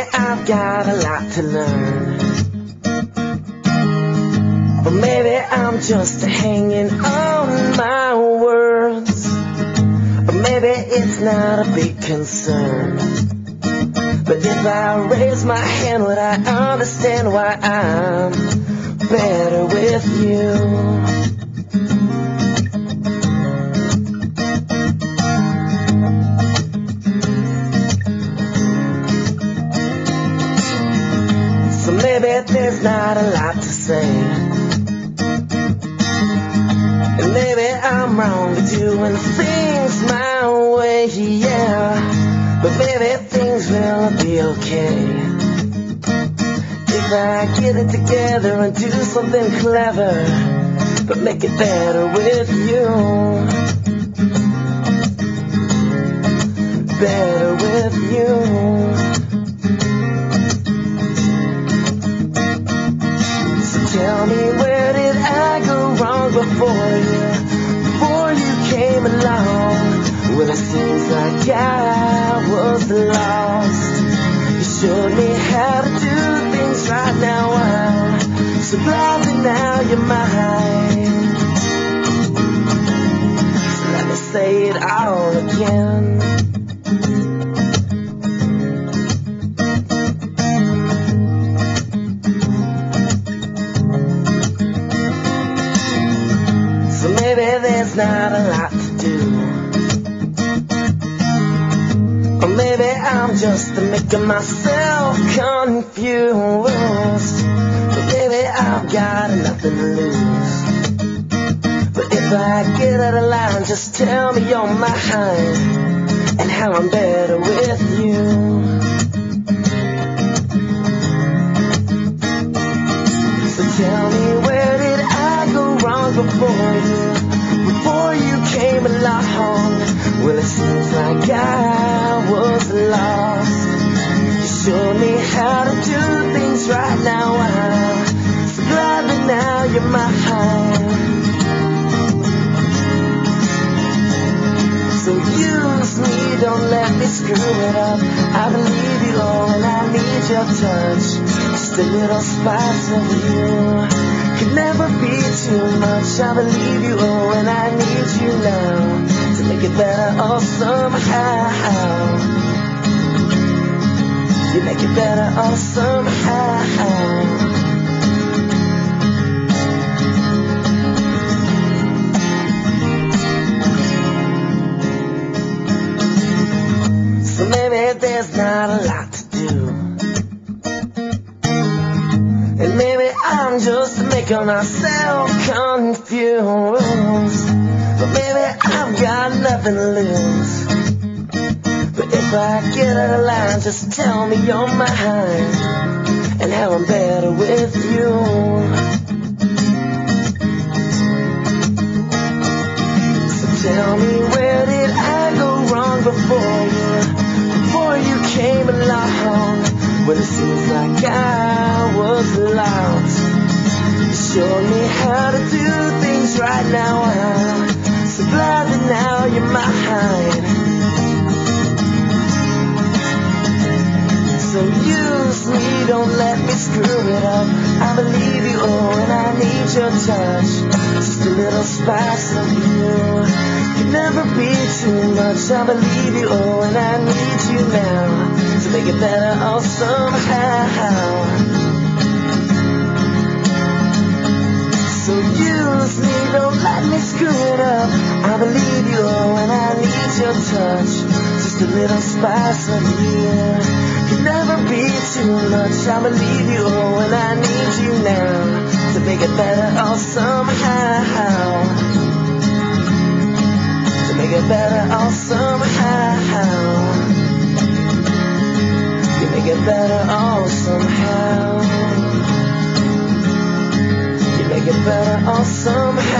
I've got a lot to learn. Or maybe I'm just hanging on my words. Or maybe it's not a big concern. But if I raise my hand, would I understand why I'm better with you? Maybe there's not a lot to say. And maybe I'm wrong for doing things my way, yeah. But maybe things will be okay. If I get it together and do something clever, but make it better with you. Better with you. Before you? Before you came along. Well, it seems like I was lost. You showed me how to do things right now. I'm so glad that now you're mine. Maybe there's not a lot to do. Or maybe I'm just making myself confused. But maybe I've got nothing to lose. But if I get out of line, just tell me you're mine and how I'm better with you. Well, it seems like I was lost. You showed me how to do things right now. I'm so glad that now you're mine. So use me, don't let me screw it up. I believe you all and I need your touch. Just a little spice of you could never be too much. I believe you all and I need you now to make it better all somehow. You make it better all somehow. So maybe there's not a lot to do. And maybe I'm just making myself confused. But maybe I've got nothing to lose. But if I get out of line, just tell me you're mine. And how I'm better with you. So tell me where did I go wrong before you? Before you came along. Well, it seems like I screw it up. I believe you, oh, and I need your touch. Just a little spice of you. Can never be too much. I believe you, oh, and I need you now to make it better all somehow. So use me, don't let me screw it up. I believe you, oh, and I need your touch. Just a little spice of you. Be too much. I believe you, and I need you now to make it better all somehow. To make it better all somehow. You make it better all somehow. You make it better all somehow.